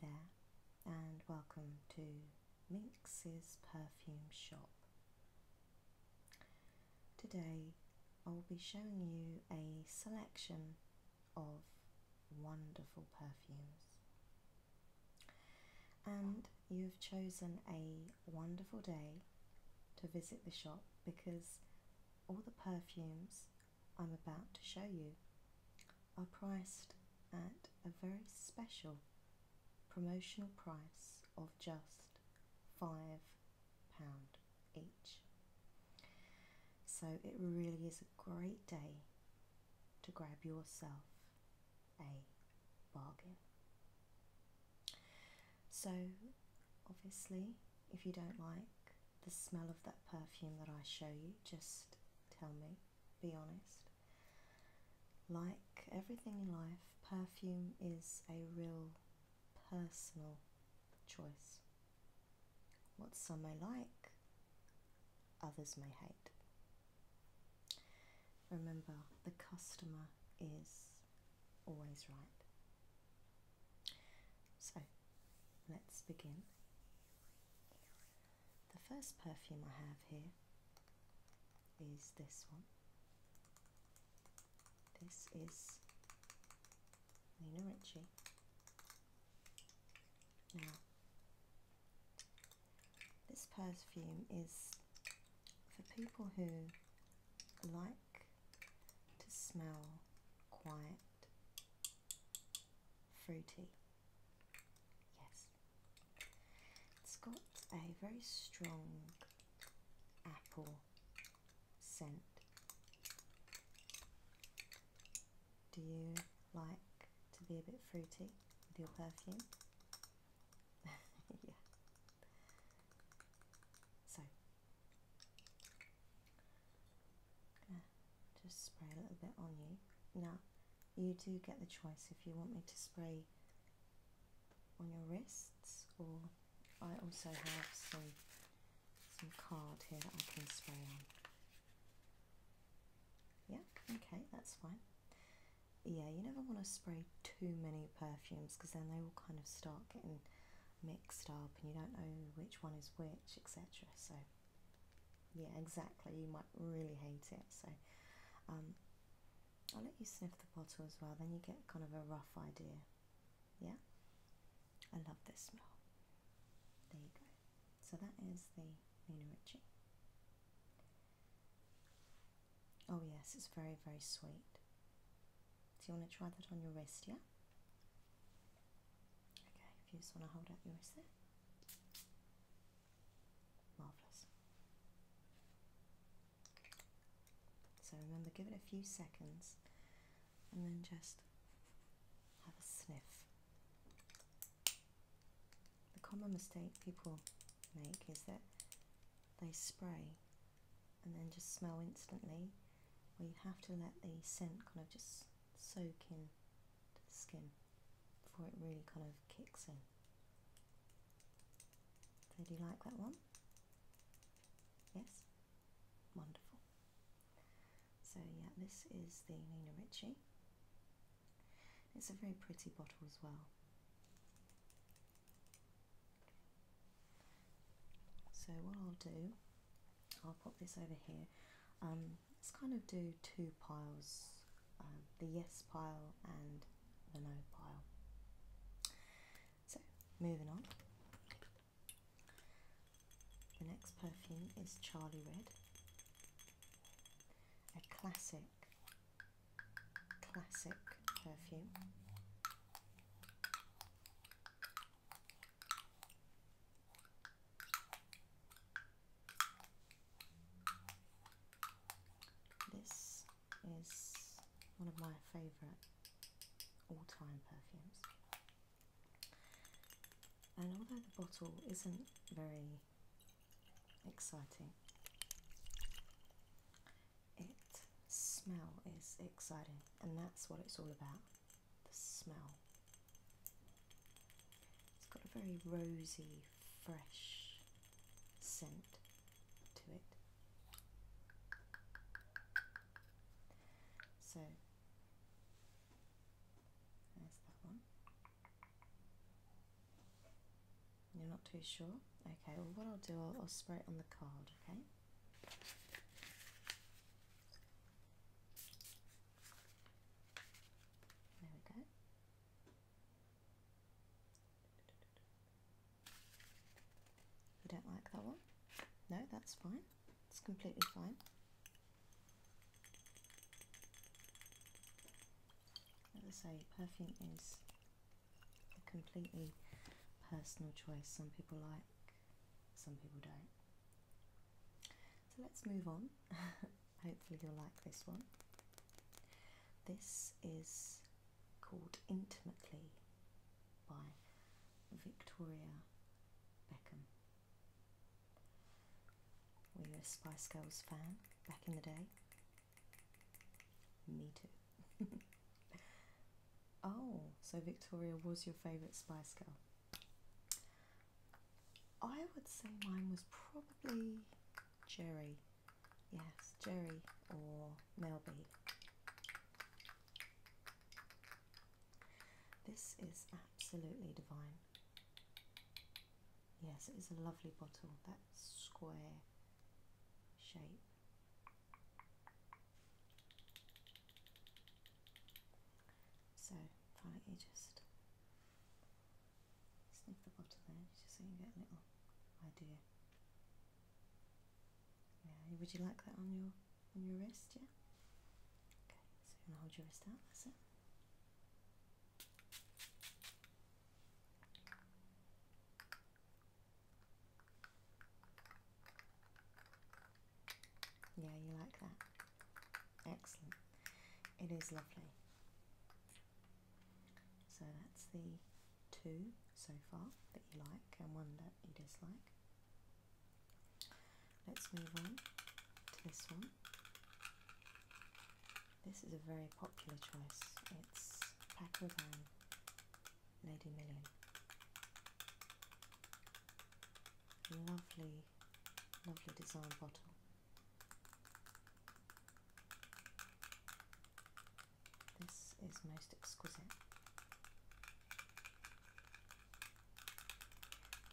there, and welcome to Minx's Perfume Shop. Today I'll be showing you a selection of wonderful perfumes. And you've chosen a wonderful day to visit the shop because all the perfumes I'm about to show you are priced at a very special promotional price of just five pound each. So it really is a great day to grab yourself a bargain. So obviously if you don't like the smell of that perfume that I show you, just tell me, be honest. Like everything in life, perfume is a real personal choice. What some may like, others may hate. Remember, the customer is always right. So, let's begin. The first perfume I have here is this one. This is Nina Ricci. Now, this perfume is for people who like to smell quite fruity. Yes. It's got a very strong apple scent. Do you like to be a bit fruity with your perfume? yeah. So, gonna just spray a little bit on you. Now, you do get the choice if you want me to spray on your wrists, or I also have some some card here that I can spray on. Yeah, okay, that's fine. Yeah, you never want to spray too many perfumes because then they all kind of start getting mixed up and you don't know which one is which, etc. So, yeah, exactly. You might really hate it. So, um, I'll let you sniff the bottle as well, then you get kind of a rough idea. Yeah? I love this smell. There you go. So, that is the Nina Ricci. Oh, yes, it's very, very sweet. Do you want to try that on your wrist, yeah? Okay, if you just want to hold out your wrist there. So remember, give it a few seconds and then just have a sniff. The common mistake people make is that they spray and then just smell instantly, or you have to let the scent kind of just soak in to the skin before it really kind of kicks in. So do you like that one? Yes? Wonderful. So yeah, this is the Nina Ricci. It's a very pretty bottle as well. So what I'll do, I'll pop this over here. Um, let's kind of do two piles, um, the yes pile and the no pile. So moving on. The next perfume is Charlie Red, classic, classic perfume. This is one of my favourite all-time perfumes. And although the bottle isn't very exciting, it smell is exciting and that's what it's all about the smell it's got a very rosy fresh scent to it so there's that one You're not too sure. Okay, well, what I'll do, I'll, I'll spray it on the card, okay? There we go. You don't like that one? No, that's fine. It's completely fine. As I say, perfume is a completely personal choice. Some people like, some people don't. So let's move on. Hopefully, you'll like this one. This is called Intimately by Victoria Beckham. Were you a Spice Girls fan back in the day? Me too. oh, so Victoria was your favourite Spice Girl? I would say mine was probably Geri. Yes, Geri or Mel B. This is absolutely divine. Yes, it is a lovely bottle, that square shape. So, you just sniff the bottle there, just so you get a little idea. Yeah, would you like that on your on your wrist? Yeah. Okay, so gonna hold your wrist out. That's it. Yeah, you like that. Excellent. It is lovely. So that's the two so far that you like and one that you dislike. Let's move on to this one. This is a very popular choice. It's Paco Lady Million. Lovely, lovely design bottle. This is most exquisite.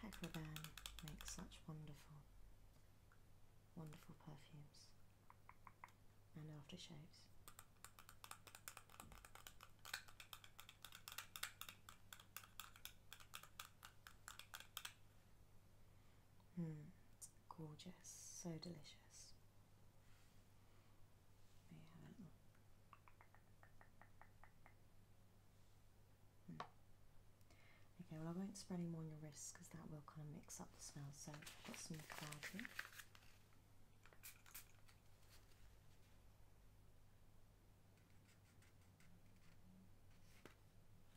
Paco Rabanne makes such wonderful, wonderful perfumes and aftershaves. Hmm, gorgeous, so delicious. May have a little. Hmm. Won't spray any more on your wrists because that will kind of mix up the smell. So I've got some cloud.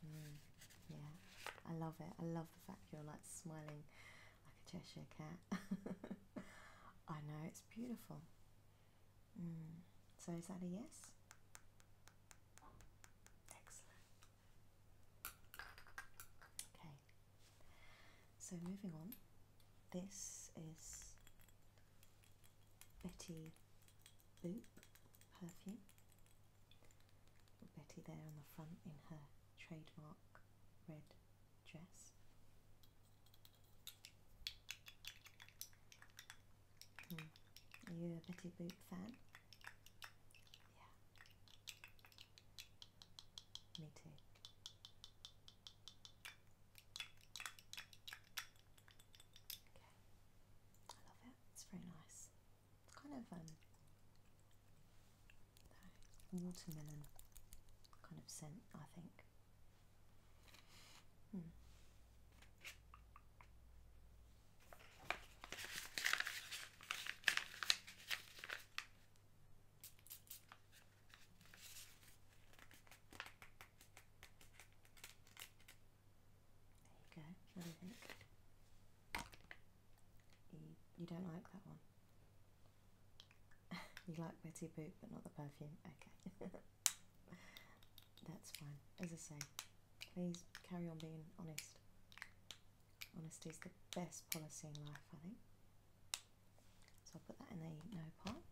Mm, yeah, I love it. I love the fact you're like smiling like a Cheshire cat. I know, it's beautiful. Mm. So is that a yes? Excellent. Okay. So moving on. This is Betty Boop perfume. Betty there on the front in her trademark red dress. Hmm. Are you a Betty Boop fan? Yeah. Me too. Okay. I love it. It's very nice. It's kind of um watermelon kind of scent, I think. Hmm. There you go. What do you think? You, you don't like that one? You like Betty Boop, but not the perfume? Okay. That's fine. As I say, please carry on being honest. Honesty is the best policy in life, I think. So I'll put that in the no pile.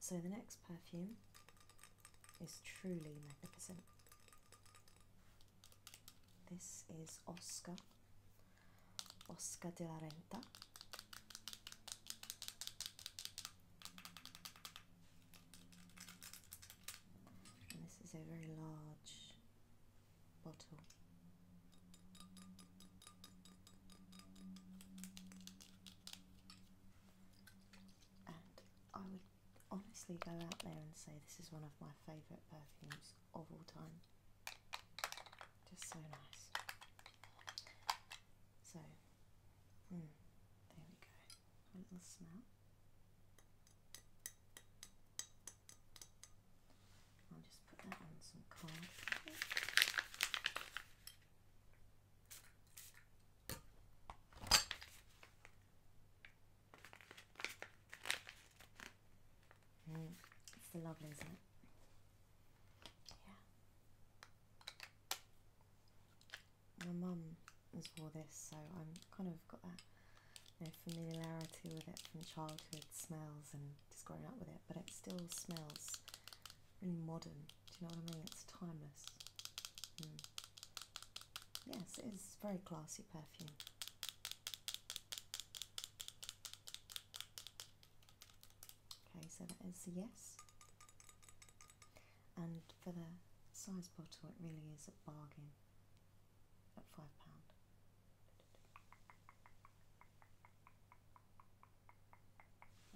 So the next perfume is truly magnificent. this is Oscar, Oscar de la Renta. And this is a very large bottle. And I would honestly go out there and say this is one of my favourite perfumes of all time. Just so nice. So, mm, there we go. A little smell. I'll just put that on some card. Mm, it's lovely, isn't it? Yeah. My mum has wore this, so I'm kind of got that you know, familiarity with it from childhood smells and just growing up with it. But it still smells really modern. Do you know what I mean? It's timeless. Mm. Yes, it is very classy perfume. Okay, so that is a yes. And for the size bottle, it really is a bargain at £5.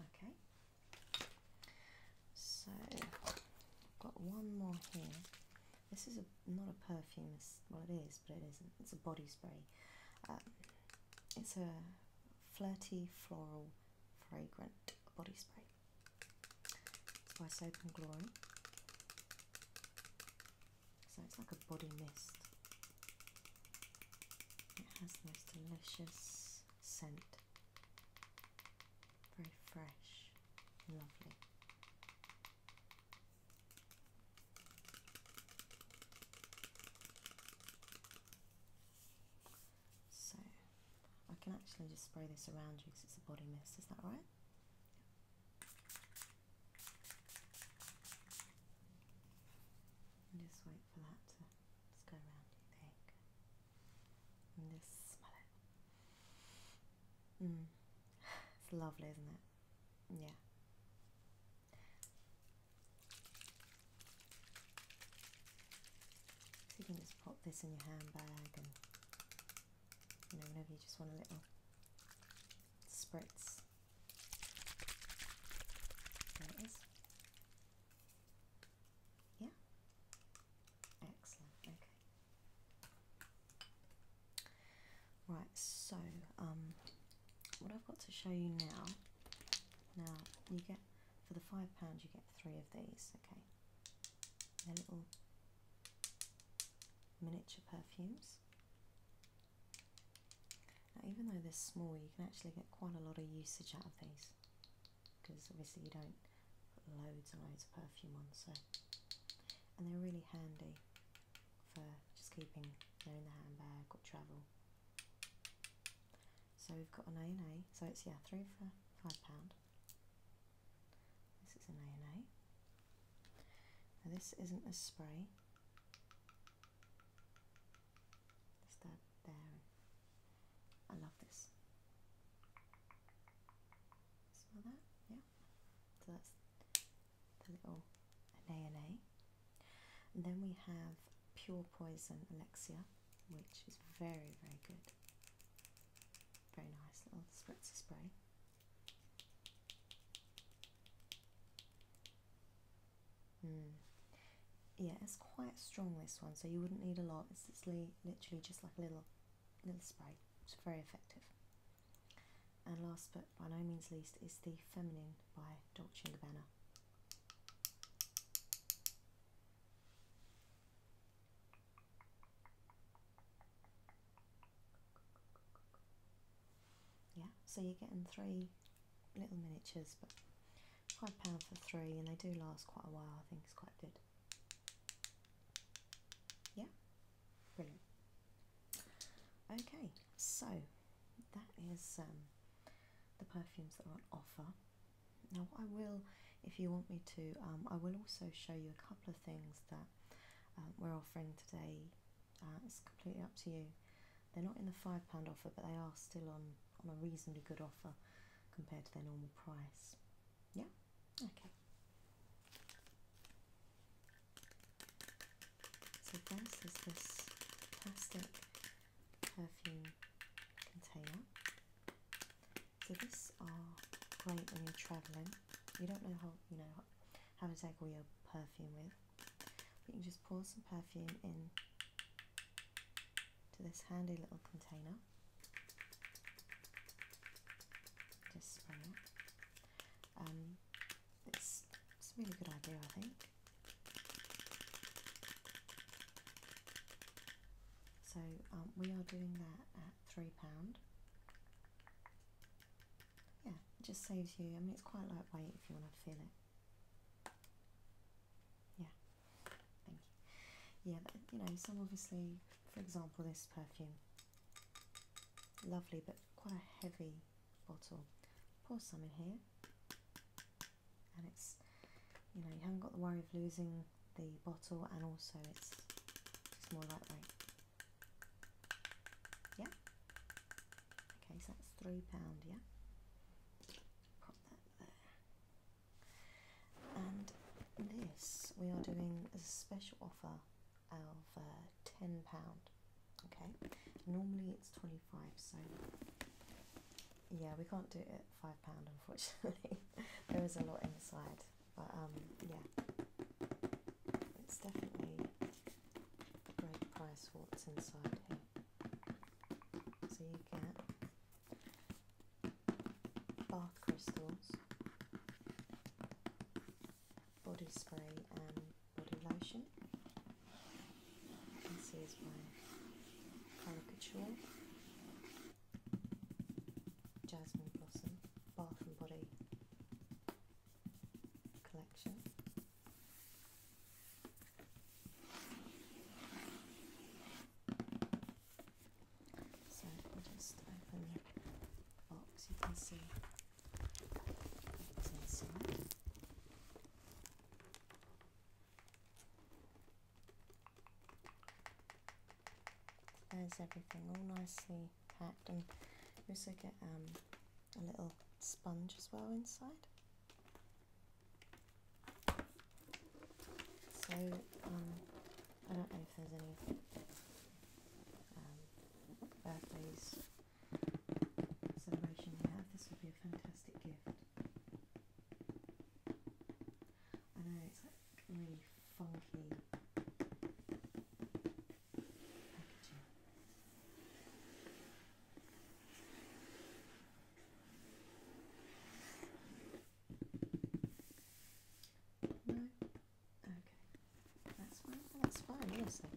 Okay, so I've got one more here. This is a not a perfume. Well, it is, but it isn't. It's a body spray. Um, it's a flirty floral fragrant body spray. It's by Soap and Glory. So it's like a body mist. It has the most delicious scent. Very fresh, lovely. So I can actually just spray this around you because it's a body mist, is that right? And just wait for that to just go around you. There you go. And just smell it. Mm. It's lovely, isn't it? Yeah. So you can just pop this in your handbag and you know, whenever you just want a little spritz. There it is. Yeah. Excellent. Okay. Right. So, um, what I've got to show you now. Now you get for the five pounds, you get three of these. Okay. They're little miniature perfumes. Now, even though they're small, you can actually get quite a lot of usage out of these because obviously you don't put loads and loads of perfume on. So, and they're really handy for just keeping you know, in the handbag or travel. So we've got an A and A. So it's yeah, three for five pound. This is an A and A. Now this isn't a spray. Just that there. I love this. Smell that? Yeah. So that's the little an A and A. And then we have Pure Poison Alexia, which is very, very good. Very nice little spritzer spray. Mm. Yeah, it's quite strong this one, so you wouldn't need a lot. It's just li literally just like a little little spray. It's very effective. And last but by no means least is the Feminine by Dolce & Gabbana. Yeah, so you're getting three little miniatures, but five pound for three, and they do last quite a while. I think it's quite good. Yeah, brilliant. Okay, so that is um, the perfumes that are on offer. Now, I will, if you want me to, um, I will also show you a couple of things that um, we're offering today Uh, it's completely up to you. They're not in the £5 offer, but they are still on, on a reasonably good offer compared to their normal price. Yeah? Okay. So this is this plastic perfume container. So these are great when you're travelling. You don't know how you know how to take all your perfume with. But you can just pour some perfume in to this handy little container. Just spray it. Um, it's, it's a really good idea, I think. So um, we are doing that at three pound. Yeah, it just saves you. I mean, it's quite lightweight if you want to feel it. Yeah, thank you. Yeah, you know, some obviously, for example, this perfume, lovely but quite a heavy bottle. Pour some in here, and it's, you know, you haven't got the worry of losing the bottle, and also it's just more lightweight. Yeah. Okay, so that's three pound. Yeah. Pop that there. And this we are doing as a special offer of uh, ten pound. Okay. Normally it's twenty five. So yeah, we can't do it at five pound unfortunately. there is a lot inside, but um, yeah, it's definitely a great price what's inside here. So you get bath crystals, body spray and body lotion. This is my caricature jasmine blossom bath and body collection. So I'll just open the box, you can see. There's everything all nicely packed and also get um, a little sponge as well inside. So um, I don't know if there's any um, birthdays celebration you have. This would be a fantastic gift. I know it's like really funky packaging. No? Okay. That's fine. That's fine, honestly.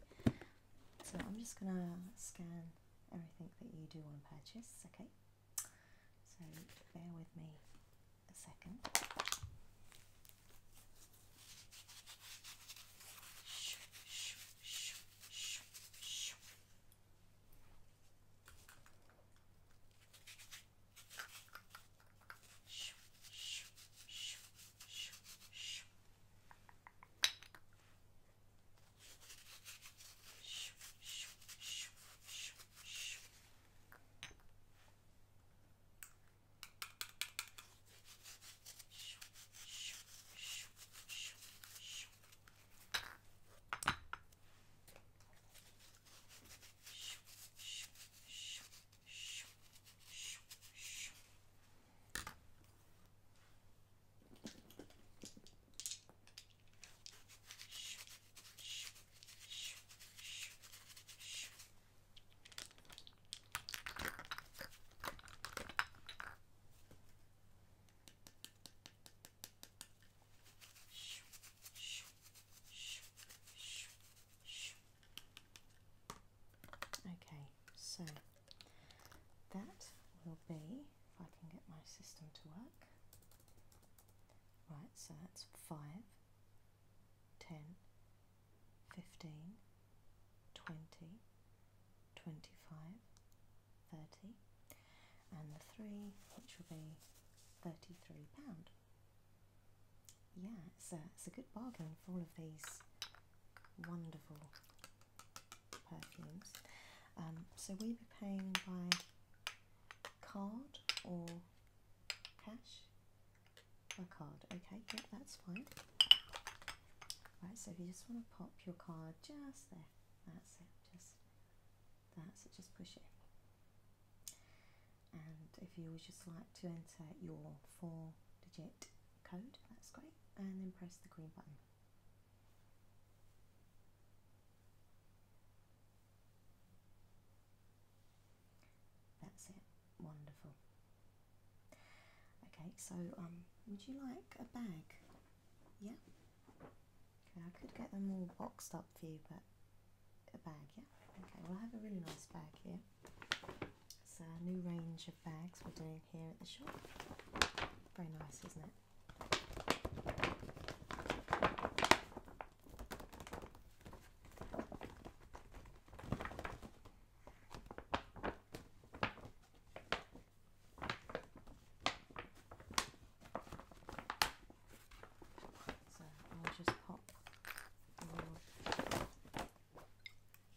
So I'm just going to scan everything that you do want to purchase, okay? So bear with me a second. So that will be, if I can get my system to work. Right, so that's 5, 10, 15, 20, 25, 30, and the 3, which will be £33. Yeah, it's a, it's a good bargain for all of these wonderful perfumes. Um, so will you be paying by card or cash? By card, okay, that's fine. Right, so if you just want to pop your card just there, that's it, just that's it, just push it. And if you would just like to enter your four digit code, that's great, and then press the green button. That's it, wonderful. Okay, so um, would you like a bag? Yeah? Okay, I could get them all boxed up for you, but a bag, yeah? Okay, well I have a really nice bag here. It's a new range of bags we're doing here at the shop. Very nice, isn't it? So I'll just pop your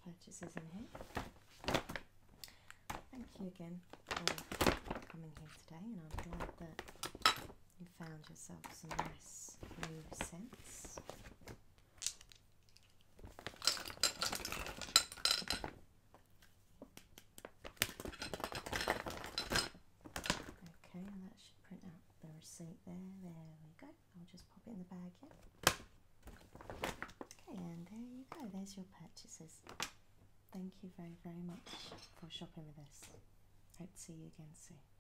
purchases in here. Thank you again for coming here today, and I'm glad that you found yourself some nice new scents. Okay, that should print out the receipt there. There we go. I'll just pop it in the bag here. Okay, and there you go. There's your purchases. Thank you very, very much for shopping with us. To see you again soon.